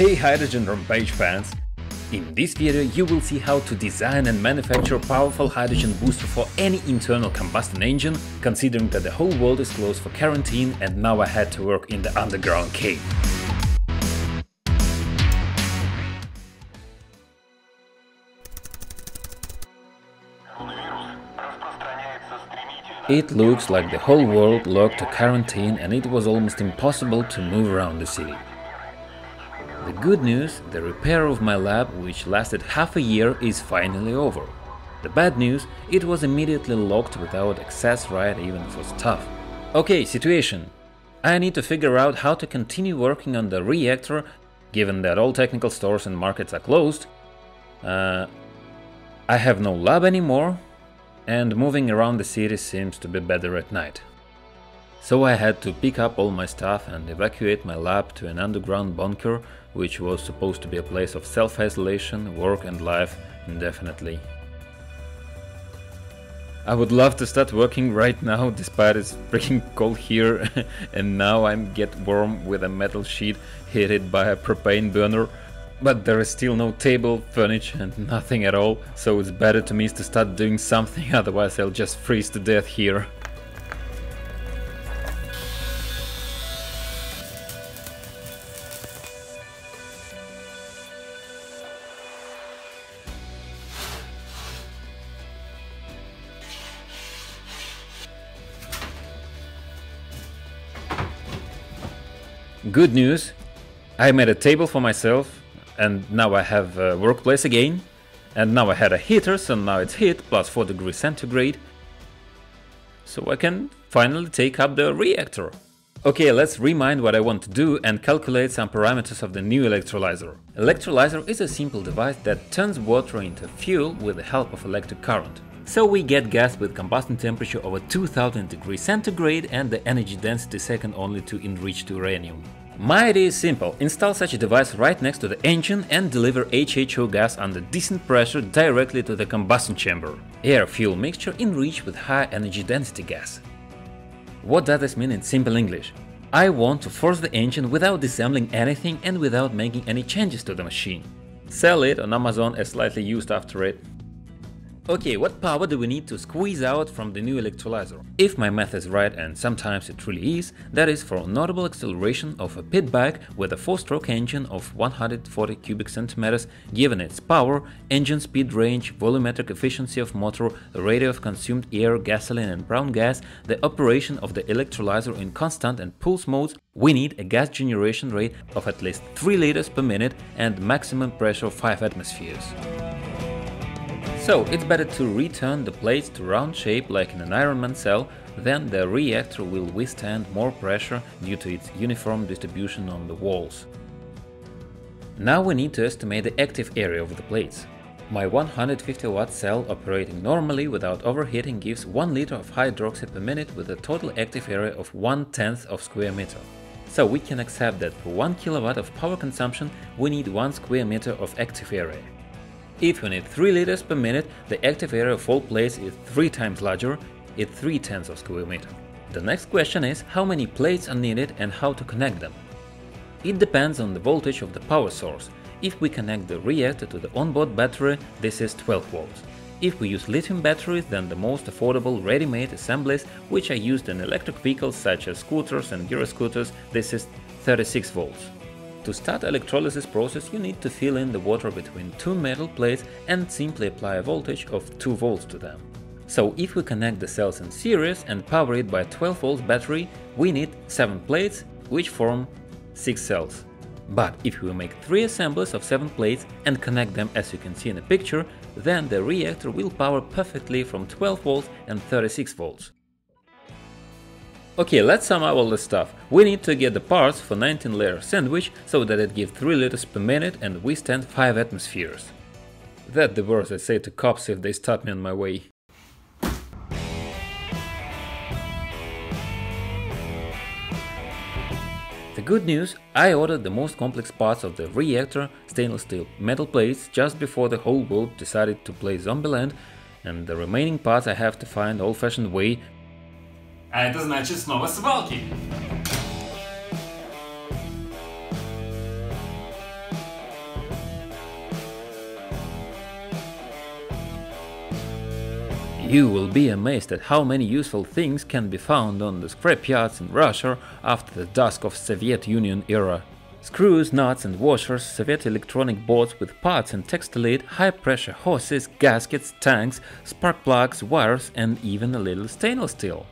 Hey Hydrogen Rampage fans! In this video you will see how to design and manufacture powerful hydrogen booster for any internal combustion engine, considering that the whole world is closed for quarantine and now I had to work in the underground cave. It looks like the whole world locked to quarantine and it was almost impossible to move around the city. The good news, the repair of my lab, which lasted half a year, is finally over. The bad news, it was immediately locked without access right even for stuff. Okay, situation. I need to figure out how to continue working on the reactor, given that all technical stores and markets are closed. Uh, I have no lab anymore, and moving around the city seems to be better at night. So I had to pick up all my stuff and evacuate my lab to an underground bunker, which was supposed to be a place of self-isolation, work and life indefinitely. I would love to start working right now, despite it's freaking cold here, and now I'm get warm with a metal sheet heated by a propane burner. But there is still no table, furniture and nothing at all, so it's better to me to start doing something, otherwise I'll just freeze to death here. Good news, I made a table for myself and now I have a workplace again. And now I had a heater, so now it's heat plus 4 degrees centigrade. So I can finally take up the reactor. Okay, let's remind what I want to do and calculate some parameters of the new electrolyzer. Electrolyzer is a simple device that turns water into fuel with the help of electric current. So we get gas with combustion temperature over 2000 degrees centigrade and the energy density second only to enriched uranium. My idea is simple, install such a device right next to the engine and deliver HHO gas under decent pressure directly to the combustion chamber. Air-fuel mixture enriched with high energy density gas. What does this mean in simple English? I want to force the engine without disassembling anything and without making any changes to the machine. Sell it on Amazon as slightly used after it. Okay, what power do we need to squeeze out from the new electrolyzer? If my math is right, and sometimes it really is, that is for a notable acceleration of a pit bike with a 4-stroke engine of 140 cubic centimeters, given its power, engine speed range, volumetric efficiency of motor, rate of consumed air, gasoline and brown gas, the operation of the electrolyzer in constant and pulse modes, we need a gas generation rate of at least 3 liters per minute and maximum pressure of 5 atmospheres. So it's better to return the plates to round shape like in an Ironman cell, then the reactor will withstand more pressure due to its uniform distribution on the walls. Now we need to estimate the active area of the plates. My 150 watt cell operating normally without overheating gives 1 liter of hydroxide per minute with a total active area of 1 tenth of square meter. So we can accept that for 1 kilowatt of power consumption we need 1 square meter of active area. If you need 3 liters per minute, the active area of all plates is 3 times larger, it's 3 tenths of square meter. The next question is how many plates are needed and how to connect them. It depends on the voltage of the power source. If we connect the reactor to the onboard battery, this is 12 volts. If we use lithium batteries, then the most affordable ready-made assemblies, which are used in electric vehicles such as scooters and gyroscooters, this is 36 volts. To start electrolysis process you need to fill in the water between two metal plates and simply apply a voltage of 2 volts to them. So if we connect the cells in series and power it by 12 volts battery, we need 7 plates which form 6 cells. But if we make 3 assemblies of 7 plates and connect them as you can see in the picture, then the reactor will power perfectly from 12 volts and 36 volts. Okay, let's sum up all this stuff. We need to get the parts for 19 layer sandwich so that it gives 3 liters per minute and withstand 5 atmospheres. That the words I say to cops if they stop me on my way. The good news, I ordered the most complex parts of the reactor, stainless steel metal plates, just before the whole world decided to play Zombieland, and the remaining parts I have to find old-fashioned way А это значит снова свалки. You will be amazed at how many useful things can be found on the scrapyards in Russia after the dusk of Soviet Union era. Screws, nuts and washers, Soviet electronic boards with parts and textolite, high-pressure hoses, gaskets, tanks, spark plugs, wires and even a little stainless steel.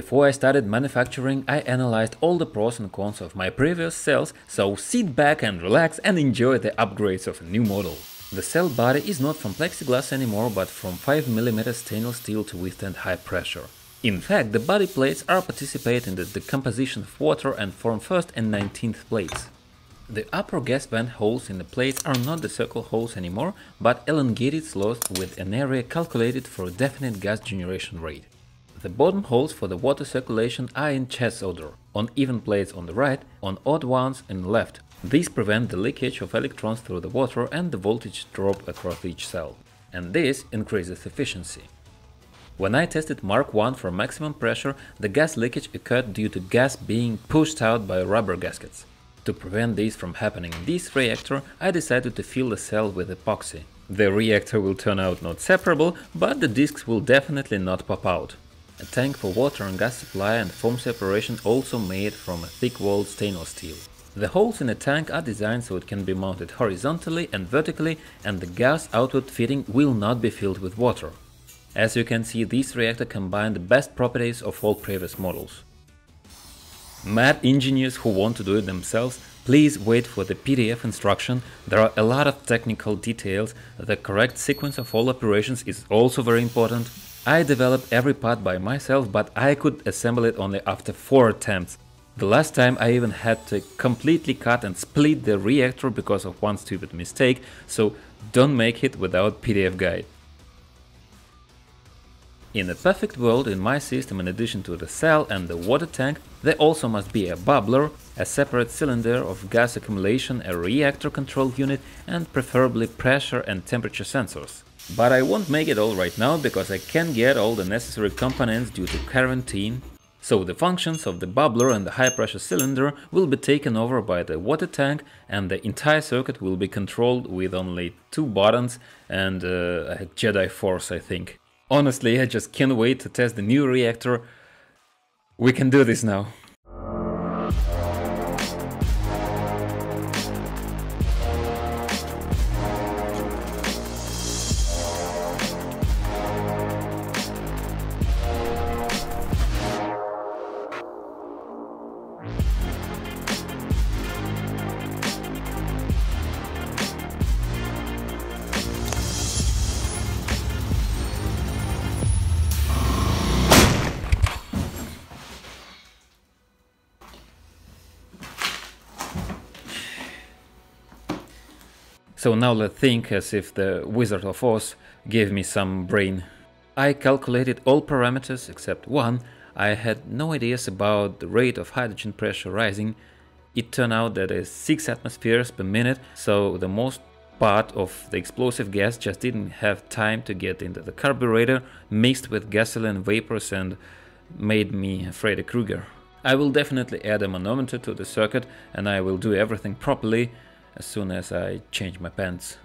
Before I started manufacturing, I analyzed all the pros and cons of my previous cells, so sit back and relax and enjoy the upgrades of a new model. The cell body is not from plexiglass anymore, but from 5mm stainless steel to withstand high pressure. In fact, the body plates are participating in the decomposition of water and form first and 19th plates. The upper gas vent holes in the plates are not the circle holes anymore, but elongated slots with an area calculated for a definite gas generation rate. The bottom holes for the water circulation are in chess order, on even plates on the right, on odd ones on the left. These prevent the leakage of electrons through the water and the voltage drop across each cell. And this increases efficiency. When I tested Mark I for maximum pressure, the gas leakage occurred due to gas being pushed out by rubber gaskets. To prevent this from happening in this reactor, I decided to fill the cell with epoxy. The reactor will turn out not separable, but the discs will definitely not pop out. A tank for water and gas supply and foam separation also made from a thick-walled stainless steel. The holes in the tank are designed so it can be mounted horizontally and vertically and the gas output fitting will not be filled with water. As you can see, this reactor combined the best properties of all previous models. Mad engineers who want to do it themselves, please wait for the PDF instruction, there are a lot of technical details, the correct sequence of all operations is also very important, I developed every part by myself, but I could assemble it only after 4 attempts. The last time I even had to completely cut and split the reactor because of one stupid mistake, so don't make it without PDF guide. In a perfect world, in my system, in addition to the cell and the water tank, there also must be a bubbler, a separate cylinder of gas accumulation, a reactor control unit, and preferably pressure and temperature sensors. But I won't make it all right now because I can't get all the necessary components due to quarantine, so the functions of the bubbler and the high pressure cylinder will be taken over by the water tank and the entire circuit will be controlled with only two buttons and uh, a Jedi Force I think. Honestly, I just can't wait to test the new reactor. We can do this now. So now let's think as if the Wizard of Oz gave me some brain. I calculated all parameters except one. I had no ideas about the rate of hydrogen pressure rising. It turned out that it's 6 atmospheres per minute, so the most part of the explosive gas just didn't have time to get into the carburetor, mixed with gasoline vapors and made me Freddy Krueger. I will definitely add a manometer to the circuit and I will do everything properly as soon as I change my pants.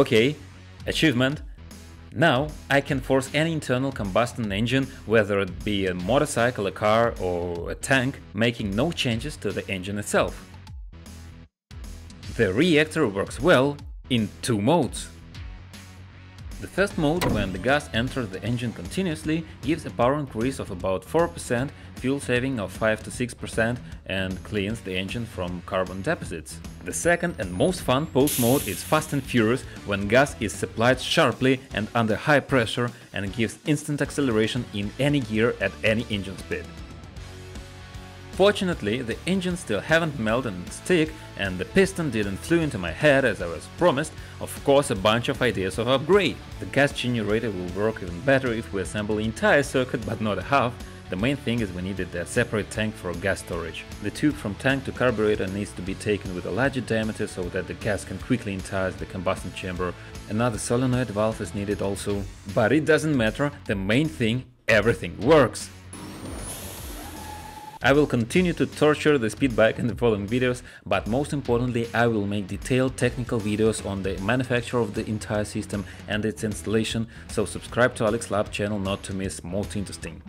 Okay, achievement. Now I can force any internal combustion engine, whether it be a motorcycle, a car or a tank, making no changes to the engine itself. The reactor works well in two modes. The first mode, when the gas enters the engine continuously, gives a power increase of about 4%, fuel saving of 5 to 6% and cleans the engine from carbon deposits. The second and most fun pulse mode is fast and furious, when gas is supplied sharply and under high pressure and gives instant acceleration in any gear at any engine speed. Fortunately, the engine still haven't melted and stick and the piston didn't flew into my head as I was promised, of course a bunch of ideas of upgrade. The gas generator will work even better if we assemble the entire circuit but not a half, the main thing is we needed a separate tank for gas storage. The tube from tank to carburetor needs to be taken with a larger diameter so that the gas can quickly entice the combustion chamber. Another solenoid valve is needed also. But it doesn't matter, the main thing, everything works! I will continue to torture the speed bike in the following videos, but most importantly I will make detailed technical videos on the manufacture of the entire system and its installation, so subscribe to Alex Lab channel not to miss most interesting.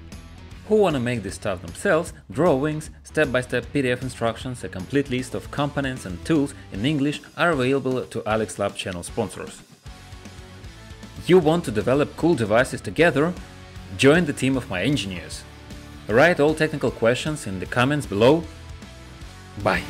Who wanna make this stuff themselves, drawings, step-by-step -step PDF instructions, a complete list of components and tools in English are available to Alex Lab channel sponsors. You want to develop cool devices together? Join the team of my engineers. Write all technical questions in the comments below. Bye!